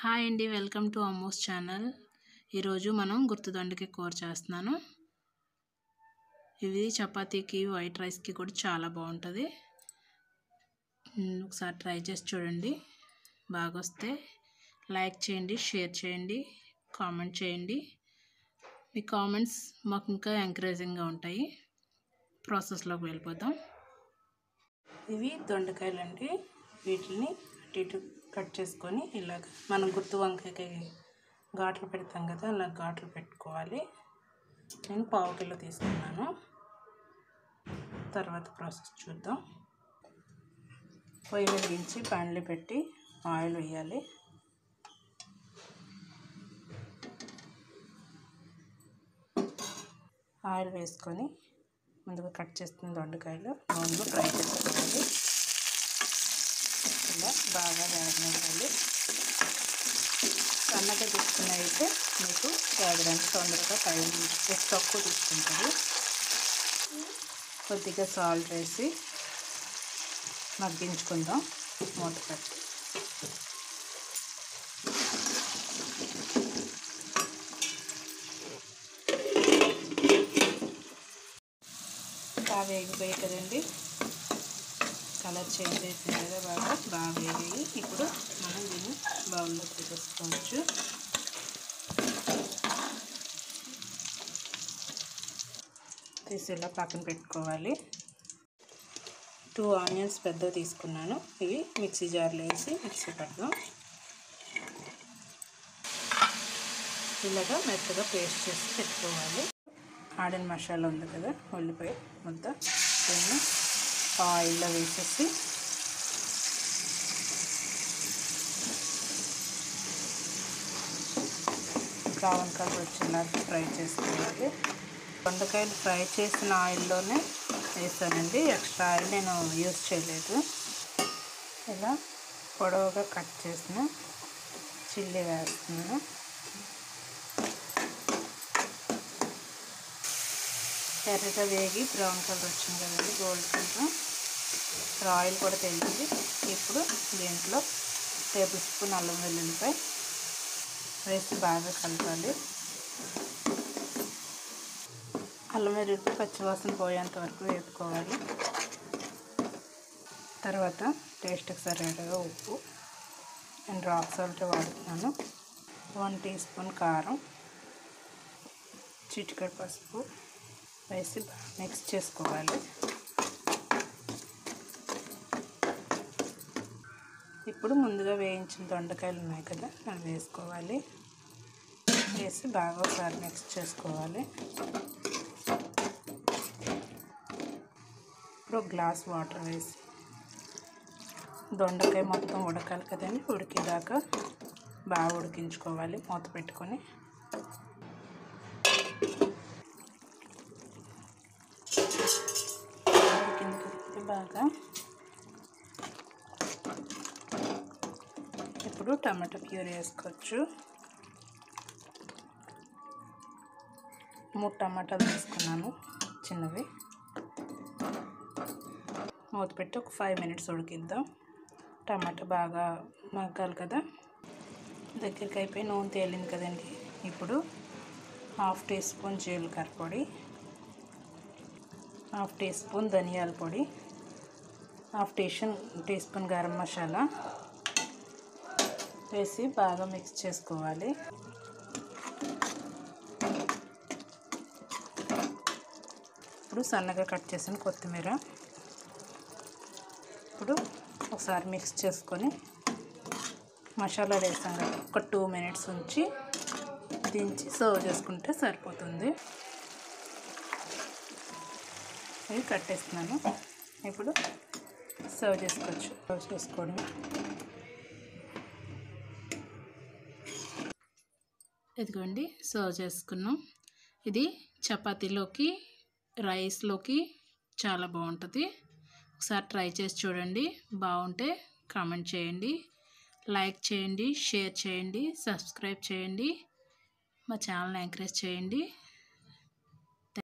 Hi అండి welcome to Ammos channel. ఈరోజు మనం గుర్తుదొండకి కూర చేస్తున్నాను. ఇవి చపాతీకి వైట్ రైస్కి కూడా చాలా బాగుంటుంది. ఒకసారి ట్రై చేసి చూడండి. బాగా వస్తే లైక్ చేయండి షేర్ చేయండి కామెంట్ చేయండి. మీ కామెంట్స్ మాకు ఇంకా ఎంకరేజింగ్గా ఉంటాయి. ప్రాసెస్లోకి వెళ్ళిపోతాం ఇవి దొండకాయలు అండి వీటిని అటు ఇటు కట్ చేసుకొని ఇలాగ మనం గుర్తు వంకాయకి ఘాట్లు పెడతాం కదా అలా ఘాట్లు పెట్టుకోవాలి. నేను పావు కిలో తీసుకున్నాను. తర్వాత ప్రాసెస్ చూద్దాం. పొయ్యి వెలిగించి ప్యాన్లు పెట్టి ఆయిల్ వేయాలి. ఆయిల్ వేసుకొని ముందుగా కట్ చేస్తుంది దొండకాయలు నూనెలో ఫ్రై చేసుకోవాలి. కాకుండా బాగా వేగనివ్వాలి సన్నగా తీసుకుని అయితే మీకు వేగడానికి తొందరగా టైం తక్కువ తీసుకుంటుంది కొద్దిగా సాల్ట్ వేసి మగ్గించుకుందాం మూత పెట్టి. బాగా వేగిపోయి కదండి. కలర్ చేంజ్ అయిపోయింది కదా బాగా బాగా వేగాయి ఇప్పుడు మనం దీన్ని బౌల్లో తీసేసుకోవచ్చు తీసి ఇలా పక్కన పెట్టుకోవాలి. టూ ఆనియన్స్ పెద్దవి తీసుకున్నాను. ఇవి మిక్సీ జార్లో వేసి మిక్సీ పెడదాం ఇలాగా మెత్తగా పేస్ట్ చేసి పెట్టుకోవాలి. ఆడన్ మసాలా ఉంది కదా ఉల్లిపాయ ముద్ద ఆయిల్లో వేసేసి బ్రౌన్ కలర్ వచ్చినట్టు ఫ్రై చేసుకోవాలి. దొండకాయలు ఫ్రై చేసిన ఆయిల్లోనే వేసానండి. ఎక్స్ట్రా ఆయిల్ నేను యూజ్ చేయలేదు. ఇలా పొడవుగా కట్ చేసిన చిల్లీ వేస్తున్నాను. ఎర్రగా వేగి బ్రౌన్ కలర్ వచ్చింది కదండి గోల్డ్ కలర్. ఆయిల్ కూడా తెలిసింది ఇప్పుడు దీంట్లో టేబుల్ స్పూన్ అల్లం వెల్లుల్లిపై వేసి బాగా కలపాలి. అల్లం వెల్లుల్లి పచ్చివాసన పోయేంత వరకు వేపుకోవాలి. తర్వాత టేస్ట్కి సరిపడగా ఉప్పు నేను రాక్ సాల్ట్ వాడుతున్నాను. వన్ టీ స్పూన్ కారం చిటికెడు పసుపు వేసి మిక్స్ చేసుకోవాలి. ఇప్పుడు ముందుగా వేయించిన దొండకాయలు ఉన్నాయి కదా అవి వేసుకోవాలి. వేసి బాగా ఒకసారి మిక్స్ చేసుకోవాలి. ఇప్పుడు గ్లాస్ వాటర్ వేసి దొండకాయ మొత్తం ఉడకాలి కదండి ఉడికేదాకా బాగా ఉడికించుకోవాలి మూత పెట్టుకొని. ఉడికింది బాగా ఇప్పుడు టమాటా ప్యూరీ వేసుకోవచ్చు. మూడు టమాటాలు తీసుకున్నాను చిన్నవి. మూత పెట్టి ఒక ఫైవ్ మినిట్స్ ఉడికిద్దాం. టమాటా బాగా మగ్గాలి కదా. దగ్గరికి అయిపోయి నూనె తేలింది కదండి. ఇప్పుడు హాఫ్ టీ స్పూన్ జీలకర్ర పొడి హాఫ్ టీ స్పూన్ ధనియాల పొడి half tea teaspoon garam masala వేసి బాగా మిక్స్ చేసుకోవాలి. ఇప్పుడు సన్నగా కట్ చేసిన కొత్తిమీర. ఇప్పుడు ఒకసారి మిక్స్ చేసుకొని మసాలా వేసాం కదా ఒక టూ మినిట్స్ ఉంచి దించి సర్వ్ చేసుకుంటే సరిపోతుంది. ఇవి కట్టేస్తున్నాను ఇప్పుడు సర్వ్ చేసుకోవచ్చు. సర్వ్ చేసుకోవడం ఇదిగోండి సర్వ్ చేసుకున్నాం. ఇది చపాతీలోకి రైస్లోకి చాలా బాగుంటుంది. ఒకసారి ట్రై చేసి చూడండి బాగుంటే కామెంట్ చేయండి లైక్ చేయండి షేర్ చేయండి సబ్స్క్రైబ్ చేయండి మా ఛానల్ని ఎంకరేజ్ చేయండి.